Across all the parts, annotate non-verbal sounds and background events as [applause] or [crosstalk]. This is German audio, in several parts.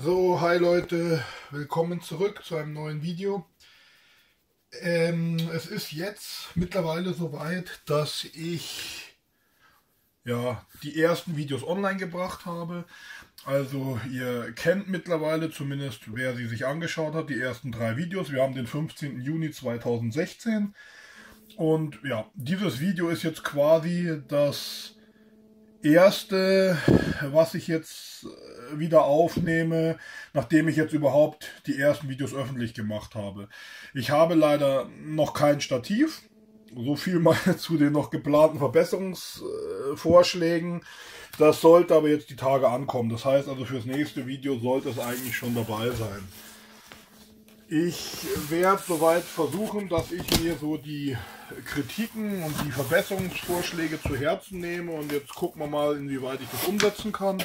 So, hi Leute, willkommen zurück zu einem neuen Video. Ähm, es ist jetzt mittlerweile soweit, dass ich ja die ersten Videos online gebracht habe. Also ihr kennt mittlerweile, zumindest wer sie sich angeschaut hat, die ersten drei Videos. Wir haben den 15. Juni 2016 und ja, dieses Video ist jetzt quasi das erste, was ich jetzt äh, wieder aufnehme, nachdem ich jetzt überhaupt die ersten Videos öffentlich gemacht habe. Ich habe leider noch kein Stativ. So viel mal [laughs] zu den noch geplanten Verbesserungsvorschlägen. Das sollte aber jetzt die Tage ankommen. Das heißt also fürs nächste Video sollte es eigentlich schon dabei sein. Ich werde soweit versuchen, dass ich mir so die Kritiken und die Verbesserungsvorschläge zu Herzen nehme und jetzt gucken wir mal, inwieweit ich das umsetzen kann.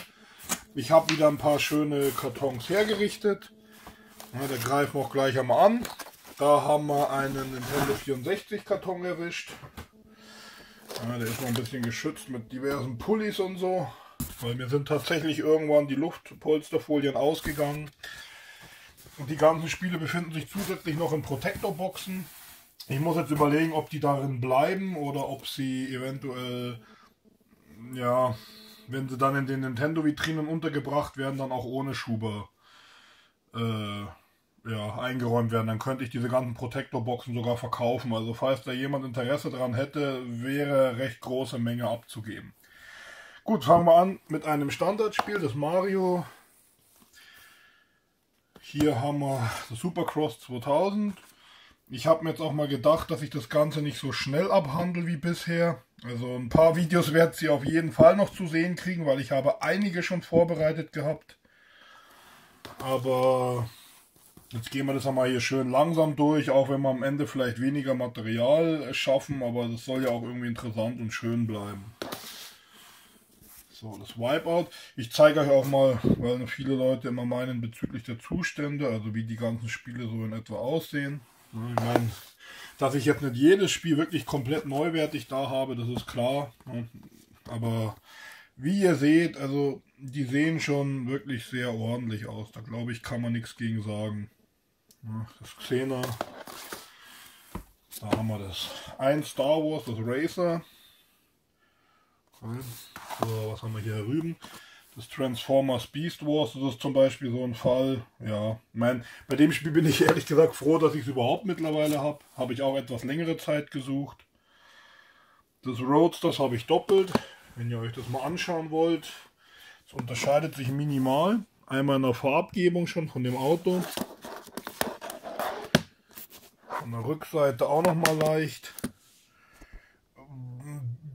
Ich habe wieder ein paar schöne Kartons hergerichtet. Ja, da greifen wir auch gleich einmal an. Da haben wir einen Nintendo 64 Karton erwischt. Ja, der ist noch ein bisschen geschützt mit diversen Pullis und so. Weil mir sind tatsächlich irgendwann die Luftpolsterfolien ausgegangen. Und die ganzen Spiele befinden sich zusätzlich noch in Protektorboxen. Ich muss jetzt überlegen, ob die darin bleiben oder ob sie eventuell, ja, wenn sie dann in den Nintendo-Vitrinen untergebracht werden, dann auch ohne Schuber äh, ja, eingeräumt werden. Dann könnte ich diese ganzen Protektorboxen sogar verkaufen. Also falls da jemand Interesse daran hätte, wäre recht große Menge abzugeben. Gut, fangen wir an mit einem Standardspiel, das Mario hier haben wir Supercross 2000. Ich habe mir jetzt auch mal gedacht, dass ich das Ganze nicht so schnell abhandle wie bisher. Also ein paar Videos werdet ihr auf jeden Fall noch zu sehen kriegen, weil ich habe einige schon vorbereitet gehabt. Aber jetzt gehen wir das einmal hier schön langsam durch, auch wenn wir am Ende vielleicht weniger Material schaffen, aber das soll ja auch irgendwie interessant und schön bleiben. So, das Wipeout. Ich zeige euch auch mal, weil viele Leute immer meinen bezüglich der Zustände, also wie die ganzen Spiele so in etwa aussehen. Ich meine, dass ich jetzt nicht jedes Spiel wirklich komplett neuwertig da habe, das ist klar. Aber wie ihr seht, also die sehen schon wirklich sehr ordentlich aus. Da glaube ich, kann man nichts gegen sagen. Das Xena. Da haben wir das. Ein Star Wars, das Racer. So, was haben wir hier drüben? Das Transformers Beast Wars, das ist zum Beispiel so ein Fall. Ja, mein, bei dem Spiel bin ich ehrlich gesagt froh, dass ich es überhaupt mittlerweile habe. Habe ich auch etwas längere Zeit gesucht. Das Roadsters habe ich doppelt, wenn ihr euch das mal anschauen wollt. Es unterscheidet sich minimal. Einmal in der Farbgebung schon von dem Auto. Von der Rückseite auch noch mal leicht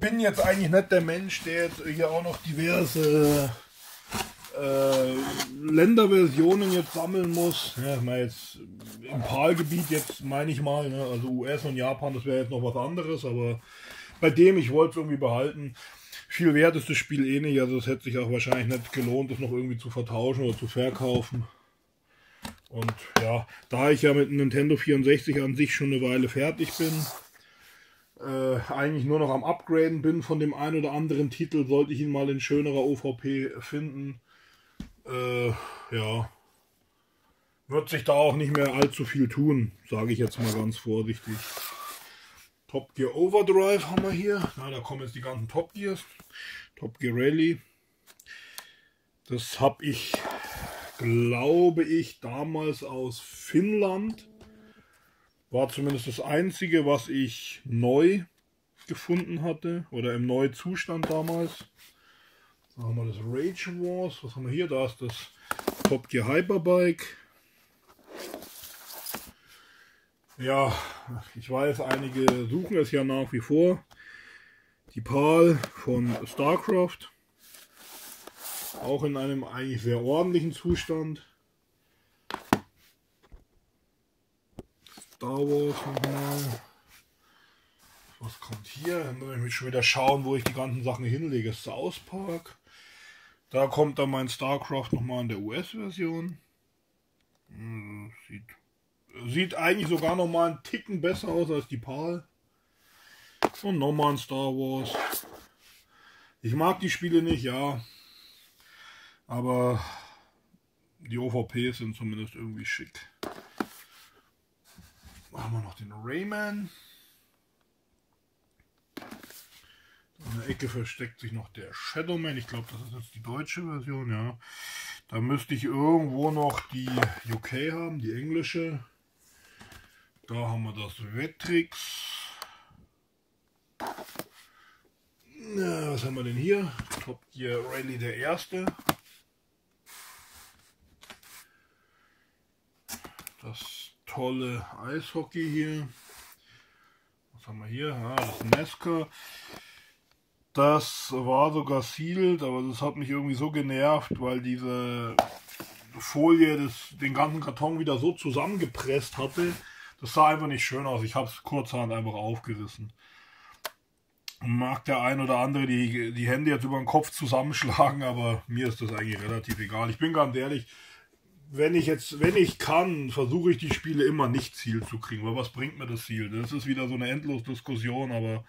bin jetzt eigentlich nicht der Mensch, der jetzt hier auch noch diverse äh, Länderversionen jetzt sammeln muss. Ja, ich jetzt im PAL-Gebiet jetzt meine ich mal, ne? also US und Japan, das wäre jetzt noch was anderes, aber bei dem, ich wollte es irgendwie behalten. Viel wert ist das Spiel eh nicht, also es hätte sich auch wahrscheinlich nicht gelohnt, das noch irgendwie zu vertauschen oder zu verkaufen. Und ja, da ich ja mit Nintendo 64 an sich schon eine Weile fertig bin, äh, eigentlich nur noch am Upgraden bin von dem einen oder anderen Titel, sollte ich ihn mal in schönerer OVP finden. Äh, ja. Wird sich da auch nicht mehr allzu viel tun, sage ich jetzt mal ganz vorsichtig. Top Gear Overdrive haben wir hier. Na, da kommen jetzt die ganzen Top Gears. Top Gear Rally. Das habe ich, glaube ich, damals aus Finnland war zumindest das einzige, was ich neu gefunden hatte oder im neuen Zustand damals. Da haben wir das Rage Wars. Was haben wir hier? Da ist das Top Gear Hyperbike. Ja, ich weiß, einige suchen es ja nach wie vor. Die PAL von StarCraft. Auch in einem eigentlich sehr ordentlichen Zustand. Star Wars nochmal. Was kommt hier? Dann muss ich mich schon wieder schauen, wo ich die ganzen Sachen hinlege. South Park. Da kommt dann mein StarCraft nochmal in der US-Version. Hm, sieht, sieht eigentlich sogar nochmal einen Ticken besser aus als die PAL. Und nochmal ein Star Wars. Ich mag die Spiele nicht, ja. Aber die OVPs sind zumindest irgendwie schick. Machen wir noch den Rayman. In der Ecke versteckt sich noch der Shadowman. Ich glaube, das ist jetzt die deutsche Version, ja. Da müsste ich irgendwo noch die UK haben, die englische. Da haben wir das Vetrix. Ja, was haben wir denn hier? Top Gear Rally der erste. Das tolle Eishockey hier. Was haben wir hier? Ja, das Nesca. Das war sogar sealed, aber das hat mich irgendwie so genervt, weil diese Folie das, den ganzen Karton wieder so zusammengepresst hatte. Das sah einfach nicht schön aus. Ich habe es kurzerhand einfach aufgerissen mag der ein oder andere die, die Hände jetzt über den Kopf zusammenschlagen, aber mir ist das eigentlich relativ egal. Ich bin ganz ehrlich, wenn ich jetzt, wenn ich kann, versuche ich die Spiele immer nicht Ziel zu kriegen, weil was bringt mir das Ziel? Das ist wieder so eine endlose Diskussion, aber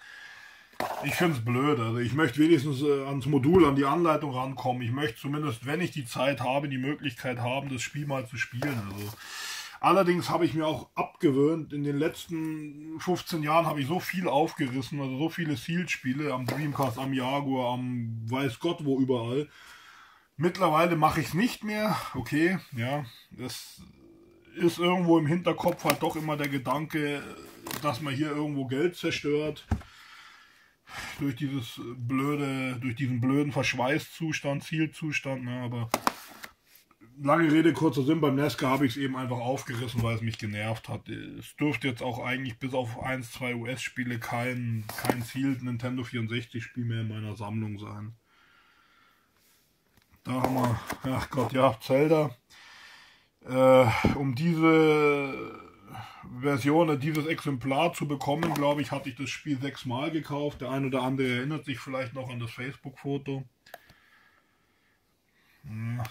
ich finde es blöd. Also ich möchte wenigstens äh, ans Modul, an die Anleitung rankommen. Ich möchte zumindest, wenn ich die Zeit habe, die Möglichkeit haben, das Spiel mal zu spielen. Also Allerdings habe ich mir auch abgewöhnt, in den letzten 15 Jahren habe ich so viel aufgerissen, also so viele Sealed-Spiele am Dreamcast, am Jaguar, am weiß Gott wo überall. Mittlerweile mache ich es nicht mehr, okay, ja, das ist irgendwo im Hinterkopf halt doch immer der Gedanke, dass man hier irgendwo Geld zerstört durch dieses blöde, durch diesen blöden Verschweißzustand, Zielzustand, ne, aber lange Rede, kurzer Sinn, beim Nesca habe ich es eben einfach aufgerissen, weil es mich genervt hat. Es dürfte jetzt auch eigentlich bis auf 1, 2 US-Spiele kein, kein Ziel Nintendo 64-Spiel mehr in meiner Sammlung sein. Da haben wir, ach Gott, ja, Zelda. Äh, um diese Version, dieses Exemplar zu bekommen, glaube ich, hatte ich das Spiel sechsmal gekauft. Der ein oder andere erinnert sich vielleicht noch an das Facebook-Foto.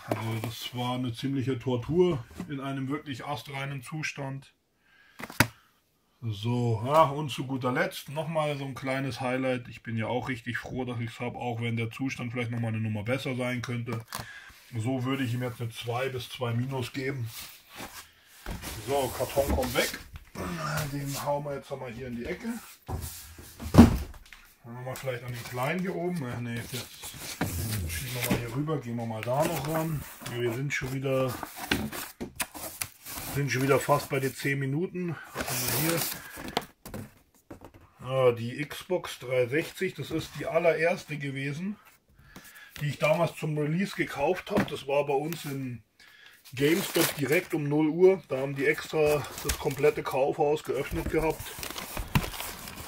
Also das war eine ziemliche Tortur in einem wirklich astreinen Zustand. So, ja, und zu guter Letzt nochmal so ein kleines Highlight. Ich bin ja auch richtig froh, dass ich es habe, auch wenn der Zustand vielleicht nochmal eine Nummer besser sein könnte. So würde ich ihm jetzt eine 2 bis 2 Minus geben. So, Karton kommt weg. Den hauen wir jetzt nochmal hier in die Ecke. Dann wir vielleicht an den kleinen hier oben. Äh, ne, jetzt schieben wir mal hier rüber, gehen wir mal da noch ran. Wir sind schon wieder sind schon wieder fast bei den 10 Minuten. Ah, die Xbox 360, das ist die allererste gewesen, die ich damals zum Release gekauft habe. Das war bei uns in GameStop direkt um 0 Uhr. Da haben die extra das komplette Kaufhaus geöffnet gehabt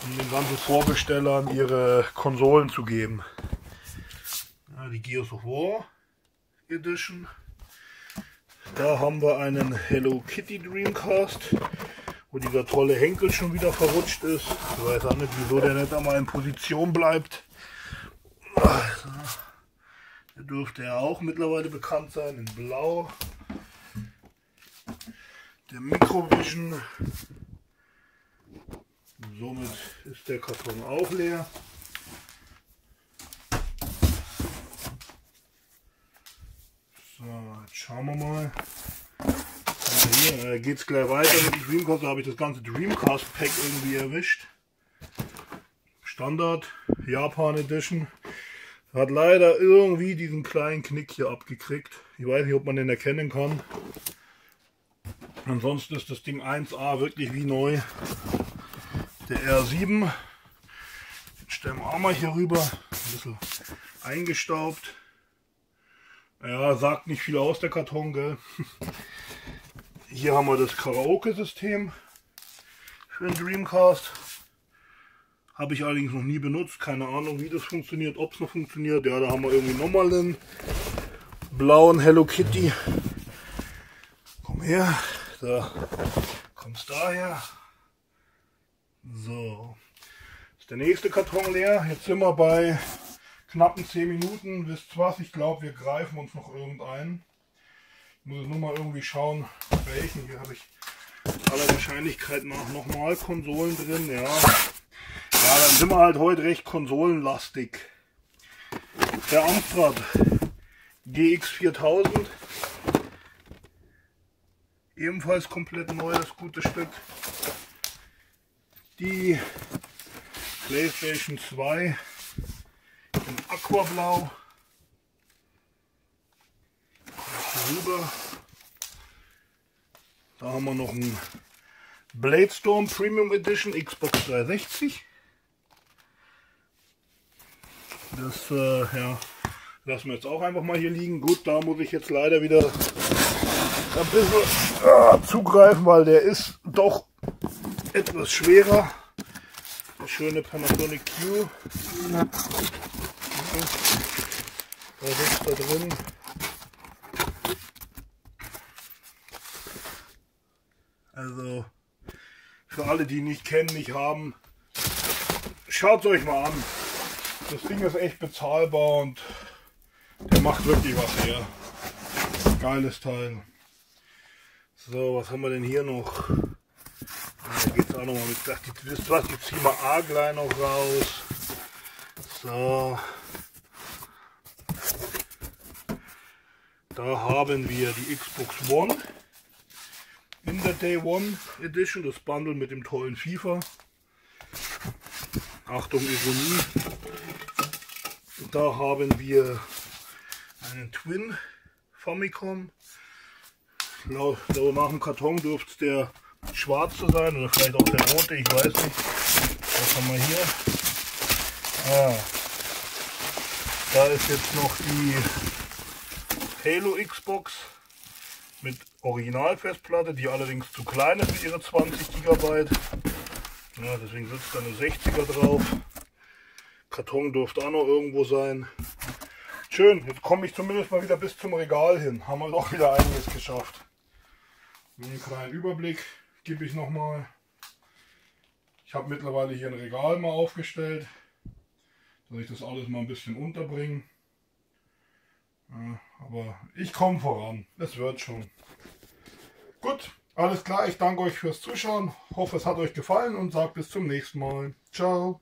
um den ganzen Vorbestellern ihre Konsolen zu geben. Ja, die Gears of War Edition. Da haben wir einen Hello Kitty Dreamcast, wo dieser tolle Henkel schon wieder verrutscht ist. Ich weiß auch nicht, wieso der nicht einmal in Position bleibt. Der dürfte ja auch mittlerweile bekannt sein in Blau. Der Microvision Somit ist der Karton auch leer. So, jetzt schauen wir mal. Hier äh, geht es gleich weiter mit dem Dreamcast. Da habe ich das ganze Dreamcast Pack irgendwie erwischt. Standard Japan Edition. Hat leider irgendwie diesen kleinen Knick hier abgekriegt. Ich weiß nicht, ob man den erkennen kann. Ansonsten ist das Ding 1A wirklich wie neu der R7. Den stellen wir auch mal hier rüber. Ein bisschen eingestaubt. Ja, sagt nicht viel aus der Karton, gell? [laughs] Hier haben wir das Karaoke-System für den Dreamcast. Habe ich allerdings noch nie benutzt. Keine Ahnung, wie das funktioniert, ob es noch funktioniert. Ja, da haben wir irgendwie nochmal einen blauen Hello Kitty. Komm her. Da kommst daher. So, ist der nächste Karton leer. Jetzt sind wir bei knappen 10 Minuten. Wisst was? Ich glaube, wir greifen uns noch irgendeinen. Ich muss nur mal irgendwie schauen, welchen. Hier habe ich aller Wahrscheinlichkeit nach nochmal Konsolen drin. Ja. ja, dann sind wir halt heute recht konsolenlastig. Der Amstrad GX4000 Ebenfalls komplett neu, das gute Stück. Die PlayStation 2 Aquablau. Rüber. Da haben wir noch ein Bladestorm Premium Edition Xbox 360. Das äh, ja, lassen wir jetzt auch einfach mal hier liegen. Gut, da muss ich jetzt leider wieder ein bisschen äh, zugreifen, weil der ist doch etwas schwerer. Der schöne Panasonic Q. Da sitzt da drin. Also für alle, die nicht kennen, nicht haben, schaut euch mal an. Das Ding ist echt bezahlbar und der macht wirklich was her. Geiles Teil. So, was haben wir denn hier noch? Da geht es auch nochmal mit. Ach, das was, jetzt ziehen wir A gleich noch raus. So. Da haben wir die Xbox One in der Day One Edition, das Bundle mit dem tollen FIFA. Achtung, Ironie. Da haben wir einen Twin Famicom. Laut, nach dem Karton dürfte der schwarze sein oder vielleicht auch der rote, ich weiß nicht. Was haben wir hier? Ah, da ist jetzt noch die Halo Xbox mit Originalfestplatte, die allerdings zu klein ist für ihre 20 GB. Ja, deswegen sitzt da eine 60er drauf. Karton dürfte auch noch irgendwo sein. Schön, jetzt komme ich zumindest mal wieder bis zum Regal hin. Haben wir doch wieder einiges geschafft. Einen kleinen Überblick gebe ich nochmal. Ich habe mittlerweile hier ein Regal mal aufgestellt, dass ich das alles mal ein bisschen unterbringe. Aber ich komme voran. Es wird schon. Gut, alles klar. Ich danke euch fürs Zuschauen. Hoffe, es hat euch gefallen und sage bis zum nächsten Mal. Ciao.